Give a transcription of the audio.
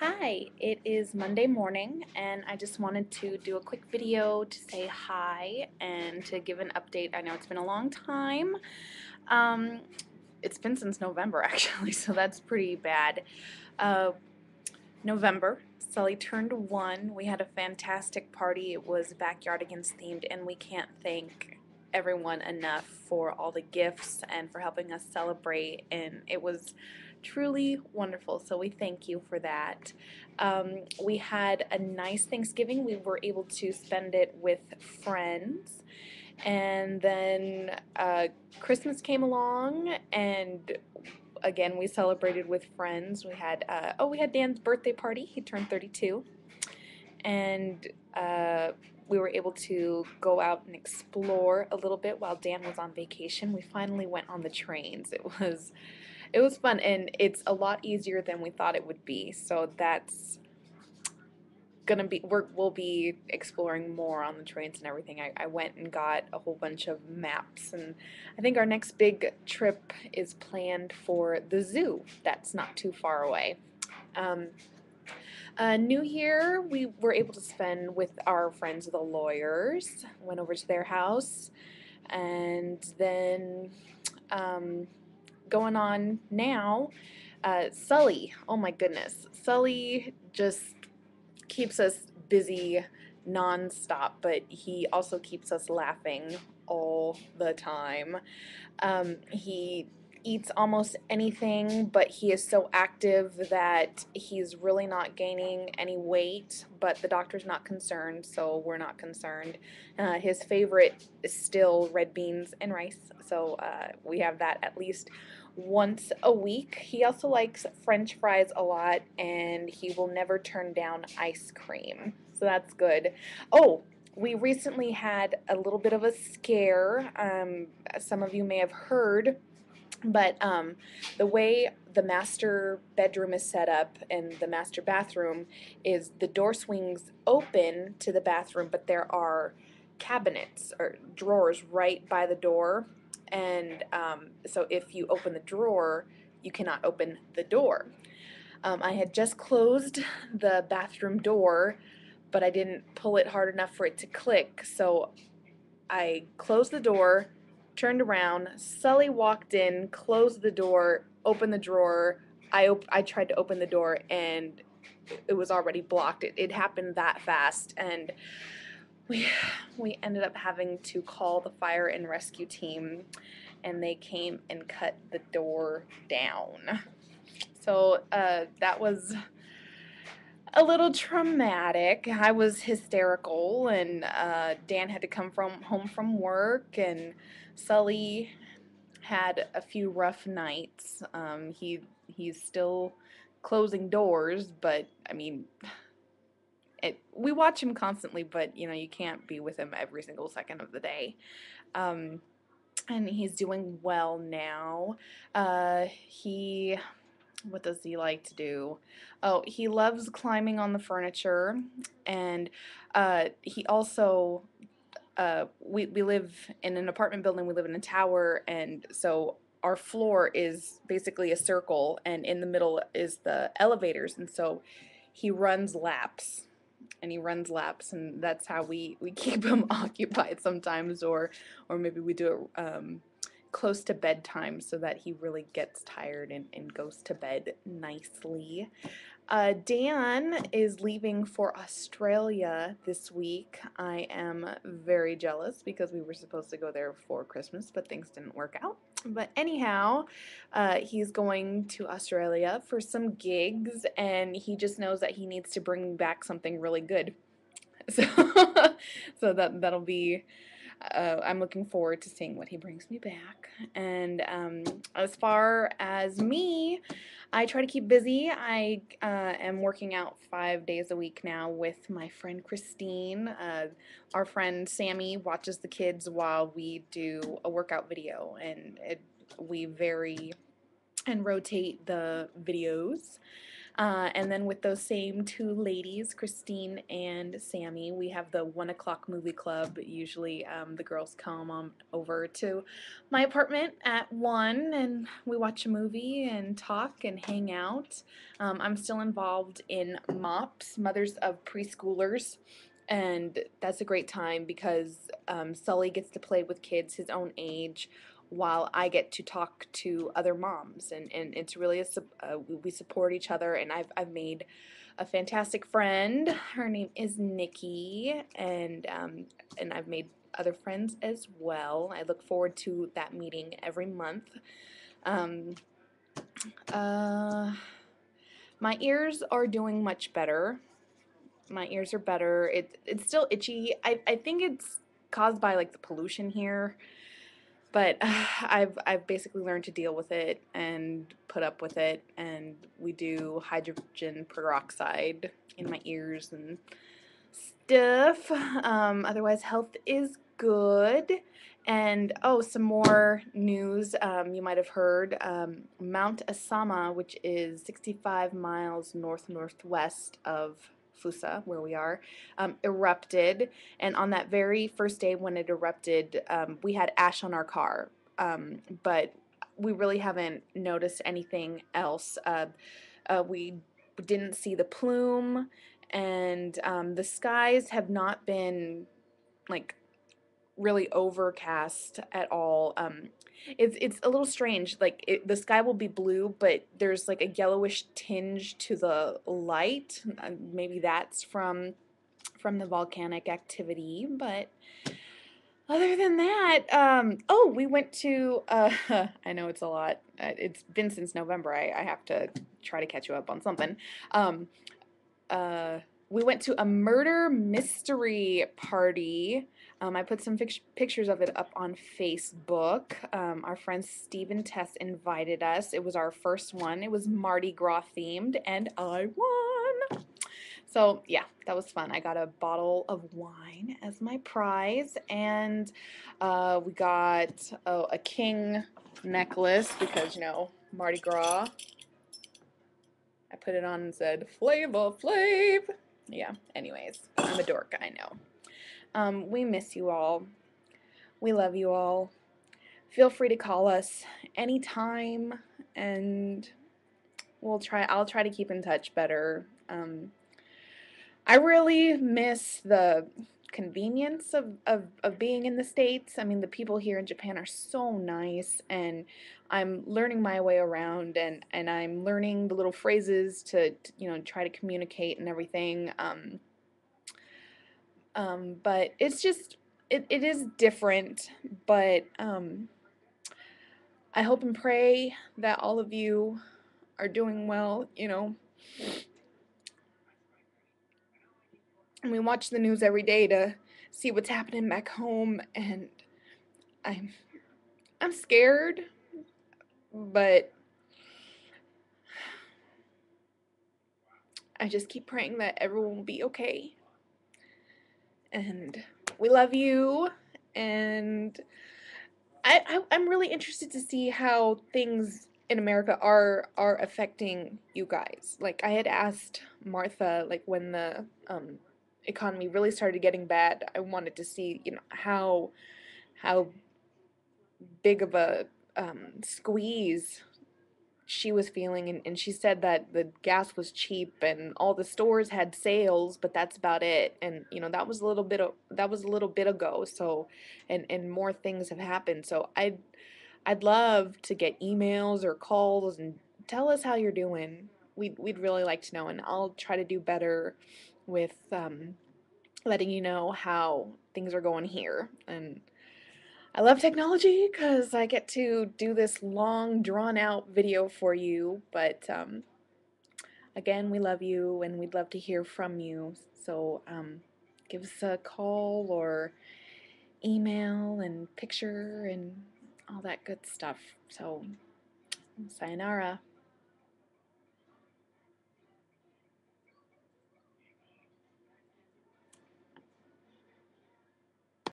Hi, it is Monday morning, and I just wanted to do a quick video to say hi and to give an update. I know it's been a long time. Um, it's been since November, actually, so that's pretty bad. Uh, November, Sully turned one. We had a fantastic party. It was Backyardigans themed, and we can't thank everyone enough for all the gifts and for helping us celebrate. And it was truly wonderful. So we thank you for that. Um, we had a nice Thanksgiving. We were able to spend it with friends. And then uh, Christmas came along, and again, we celebrated with friends. We had, uh, oh, we had Dan's birthday party. He turned 32. And uh, we were able to go out and explore a little bit while Dan was on vacation. We finally went on the trains. It was it was fun and it's a lot easier than we thought it would be. So that's gonna be we're, we'll be exploring more on the trains and everything. I, I went and got a whole bunch of maps and I think our next big trip is planned for the zoo. That's not too far away. Um, uh, New Year, we were able to spend with our friends, the lawyers. Went over to their house, and then um, going on now, uh, Sully. Oh my goodness, Sully just keeps us busy nonstop, but he also keeps us laughing all the time. Um, he eats almost anything, but he is so active that he's really not gaining any weight, but the doctor's not concerned, so we're not concerned. Uh, his favorite is still red beans and rice, so uh, we have that at least once a week. He also likes french fries a lot, and he will never turn down ice cream, so that's good. Oh, we recently had a little bit of a scare. Um, some of you may have heard but um, the way the master bedroom is set up and the master bathroom is the door swings open to the bathroom, but there are cabinets or drawers right by the door. And um, so if you open the drawer, you cannot open the door. Um, I had just closed the bathroom door, but I didn't pull it hard enough for it to click. So I closed the door, turned around. Sully walked in, closed the door, opened the drawer. I op- I tried to open the door and it was already blocked. It, it happened that fast, and we we ended up having to call the fire and rescue team, and they came and cut the door down. So uh, that was a little traumatic. I was hysterical, and uh, Dan had to come from home from work, and Sully had a few rough nights. Um, he he's still closing doors, but I mean, it, we watch him constantly, but you know you can't be with him every single second of the day. Um, and he's doing well now. Uh, he what does he like to do? Oh, he loves climbing on the furniture, and uh, he also uh, we, we live in an apartment building, we live in a tower, and so our floor is basically a circle, and in the middle is the elevators, and so he runs laps. And he runs laps, and that's how we, we keep him occupied sometimes, or or maybe we do it um, close to bedtime so that he really gets tired and, and goes to bed nicely. Uh, Dan is leaving for Australia this week. I am very jealous because we were supposed to go there for Christmas, but things didn't work out. But anyhow, uh, he's going to Australia for some gigs, and he just knows that he needs to bring back something really good. So, so that that'll be uh, I'm looking forward to seeing what he brings me back. And um, as far as me, I try to keep busy. I uh, am working out five days a week now with my friend Christine. Uh, our friend Sammy watches the kids while we do a workout video, and it, we vary and rotate the videos. Uh, and then with those same two ladies, Christine and Sammy, we have the one o'clock movie club. Usually um, the girls come on over to my apartment at one and we watch a movie and talk and hang out. Um, I'm still involved in MOPS, Mothers of Preschoolers. And that's a great time because um, Sully gets to play with kids his own age while I get to talk to other moms, and, and it's really a uh, we support each other, and I've I've made a fantastic friend. Her name is Nikki, and um, and I've made other friends as well. I look forward to that meeting every month. Um, uh, my ears are doing much better. My ears are better. It, it's still itchy. I, I think it's caused by like the pollution here but uh, I've I've basically learned to deal with it and put up with it and we do hydrogen peroxide in my ears and stuff. Um, otherwise health is good. And oh some more news um, you might have heard um, Mount Asama which is 65 miles north northwest of Fussa, where we are, um, erupted. And on that very first day when it erupted, um, we had ash on our car. Um, but we really haven't noticed anything else. Uh, uh, we didn't see the plume, and um, the skies have not been like really overcast at all. Um, it's it's a little strange. Like it, the sky will be blue, but there's like a yellowish tinge to the light. Uh, maybe that's from from the volcanic activity, but other than that, um, oh, we went to, uh, I know it's a lot. Uh, it's been since November. I, I have to try to catch you up on something. Um, uh, we went to a murder mystery party um, I put some pictures of it up on Facebook. Um, our friend Stephen Tess invited us. It was our first one. It was Mardi Gras themed, and I won. So yeah, that was fun. I got a bottle of wine as my prize, and uh, we got oh, a king necklace because you know Mardi Gras. I put it on and said Flavor Flav. Yeah. Anyways, I'm a dork. I know. Um, we miss you all. We love you all. Feel free to call us anytime and we'll try I'll try to keep in touch better. Um, I really miss the convenience of, of, of being in the States. I mean, the people here in Japan are so nice, and I'm learning my way around, and, and I'm learning the little phrases to, to you know, try to communicate and everything. Um, um, but it's just, it, it is different, but um, I hope and pray that all of you are doing well, you know. And we watch the news every day to see what's happening back home and I'm I'm scared but I just keep praying that everyone will be okay and we love you and I, I am really interested to see how things in America are are affecting you guys. Like I had asked Martha like when the um, economy really started getting bad, I wanted to see, you know, how how big of a um, squeeze she was feeling and, and she said that the gas was cheap and all the stores had sales but that's about it. And you know that was a little bit of that was a little bit ago so and and more things have happened. So i'd i'd love to get emails or calls and tell us how you're doing. We'd, we'd really like to know and i'll try to do better with um, letting you know how things are going here. And I love technology because I get to do this long, drawn out video for you, but um, again, we love you and we'd love to hear from you. So um, give us a call or email and picture and all that good stuff. So, sayonara.